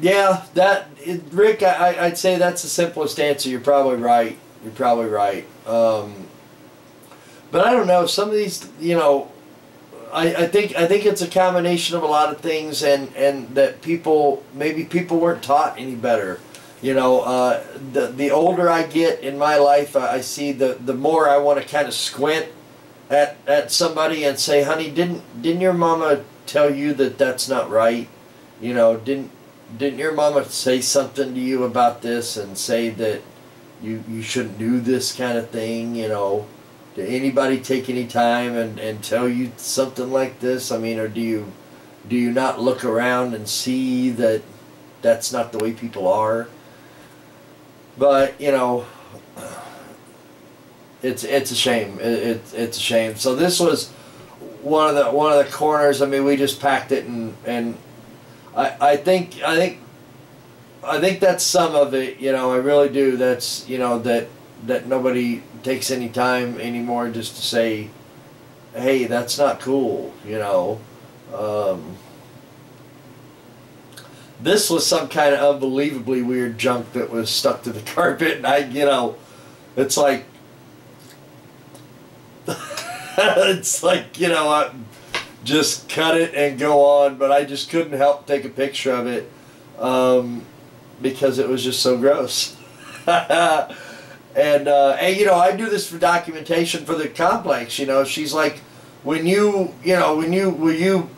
yeah, that it, Rick, I, I'd say that's the simplest answer. You're probably right. You're probably right. Um, but I don't know. Some of these, you know, I, I think I think it's a combination of a lot of things, and and that people maybe people weren't taught any better. You know, uh, the the older I get in my life, I, I see the the more I want to kind of squint at at somebody and say, "Honey, didn't didn't your mama tell you that that's not right?" You know, didn't didn't your mama say something to you about this and say that you you shouldn't do this kind of thing? You know, did anybody take any time and and tell you something like this? I mean, or do you do you not look around and see that that's not the way people are? But you know, it's it's a shame. It, it it's a shame. So this was one of the one of the corners. I mean, we just packed it and and I, I think I think I think that's some of it. You know, I really do. That's you know that that nobody takes any time anymore just to say, "Hey, that's not cool." You know. Um, this was some kind of unbelievably weird junk that was stuck to the carpet, and I, you know, it's like, it's like you know, I, just cut it and go on. But I just couldn't help take a picture of it um, because it was just so gross. and uh, and you know, I do this for documentation for the complex. You know, she's like, when you you know when you when you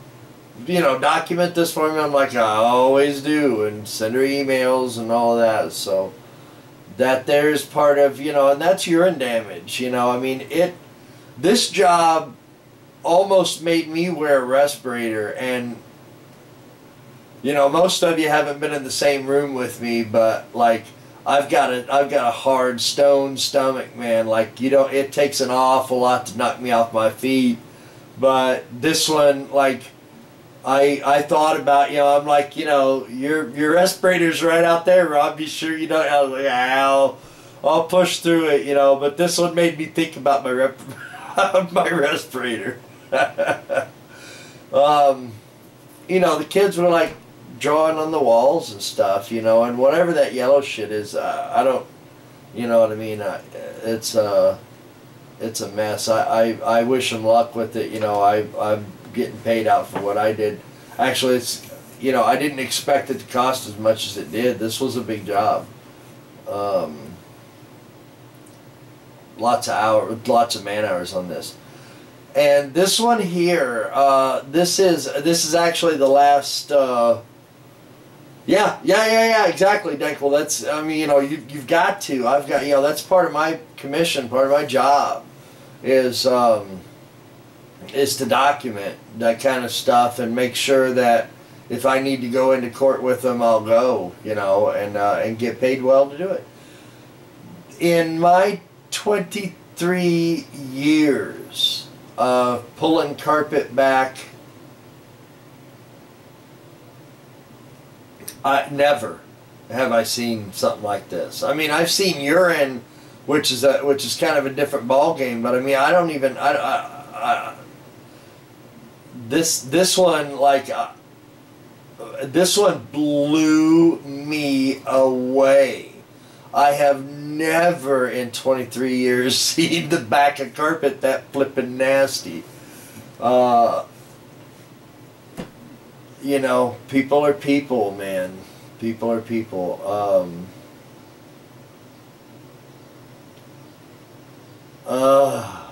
you know document this for me, I'm like I always do, and send her emails and all that. So that there is part of you know, and that's urine damage. You know, I mean it. This job almost made me wear a respirator and you know most of you haven't been in the same room with me but like I've got a I've got a hard stone stomach man. Like you know it takes an awful lot to knock me off my feet. But this one like I I thought about you know I'm like you know your your respirator's right out there Rob. Be sure you don't I was like I'll I'll push through it you know. But this one made me think about my rep my respirator um, you know, the kids were like drawing on the walls and stuff, you know, and whatever that yellow shit is, uh, I don't, you know what I mean? I, it's uh, it's a mess. I, I, I wish them luck with it. You know, I I'm getting paid out for what I did. Actually, it's you know I didn't expect it to cost as much as it did. This was a big job. Um, lots of hours, lots of man hours on this. And this one here, uh, this is this is actually the last. Uh, yeah, yeah, yeah, yeah, exactly, Denkel. That's I mean, you know, you you've got to. I've got you know that's part of my commission, part of my job, is um, is to document that kind of stuff and make sure that if I need to go into court with them, I'll go. You know, and uh, and get paid well to do it. In my twenty three years uh, pulling carpet back. I never have I seen something like this. I mean, I've seen urine, which is a which is kind of a different ball game. But I mean, I don't even I, I, I this this one like uh, this one blew me away. I have never in 23 years seen the back of carpet that flippin' nasty. Uh, you know, people are people, man. People are people. Um, uh,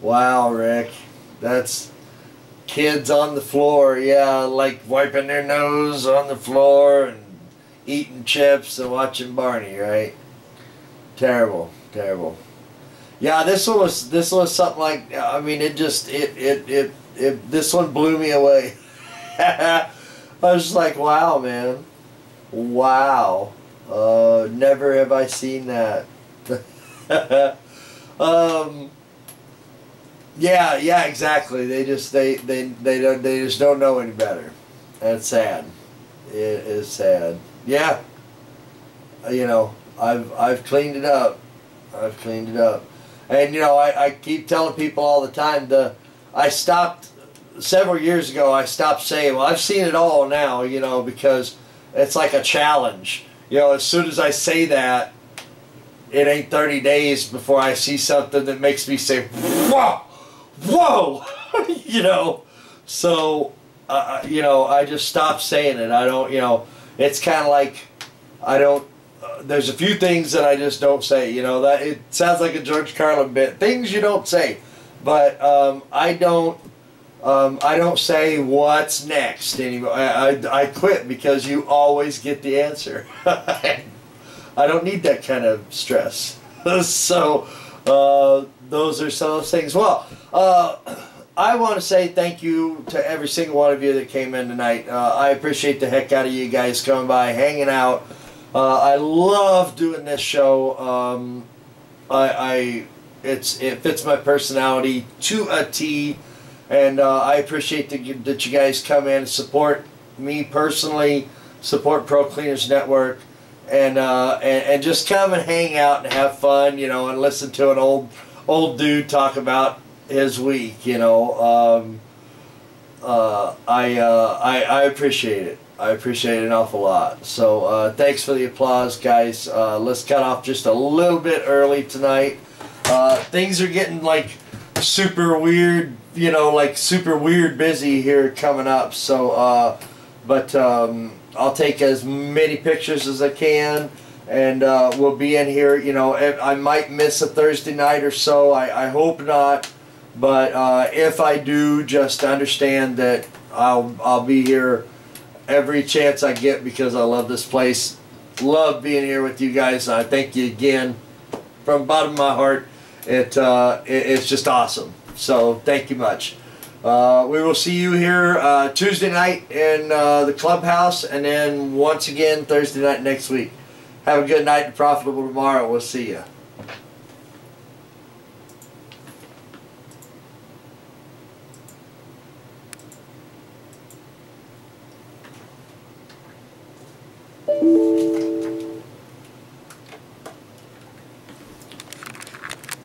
wow, Rick. That's kids on the floor, yeah, like wiping their nose on the floor and eating chips and watching Barney, right? Terrible, terrible. Yeah, this one was this one was something like I mean it just it it it, it this one blew me away. I was just like, wow, man, wow. Uh, never have I seen that. um, yeah, yeah, exactly. They just they they they don't they just don't know any better. That's sad. It is sad. Yeah. Uh, you know, I've I've cleaned it up. I've cleaned it up. And you know, I, I keep telling people all the time the I stopped several years ago, I stopped saying, "Well, I've seen it all now," you know, because it's like a challenge. You know, as soon as I say that, it ain't 30 days before I see something that makes me say, "Whoa, whoa," you know. So, uh, you know, I just stopped saying it. I don't, you know, it's kind of like I don't. Uh, there's a few things that I just don't say. You know that it sounds like a George Carlin bit. Things you don't say, but um, I don't. Um, I don't say what's next anymore. I, I, I quit because you always get the answer. I don't need that kind of stress. so uh, those are some of those things. Well, uh, I want to say thank you to every single one of you that came in tonight. Uh, I appreciate the heck out of you guys coming by, hanging out. Uh, I love doing this show. Um, I, I it's it fits my personality to a T and uh, I appreciate that that you guys come in and support me personally, support Pro Cleaners Network, and, uh, and and just come and hang out and have fun, you know, and listen to an old old dude talk about his week, you know. Um, uh, I, uh, I I appreciate it. I appreciate it an awful lot. So uh, thanks for the applause, guys. Uh, let's cut off just a little bit early tonight. things are getting like super weird you know, like super weird busy here coming up. So, uh, but um, I'll take as many pictures as I can, and uh, we'll be in here. You know, I might miss a Thursday night or so. I, I hope not, but uh, if I do, just understand that I'll I'll be here every chance I get because I love this place. Love being here with you guys. I thank you again from the bottom of my heart. It, uh, it it's just awesome. So thank you much. Uh, we will see you here uh, Tuesday night in uh, the clubhouse and then once again Thursday night next week. Have a good night and profitable tomorrow. We'll see you.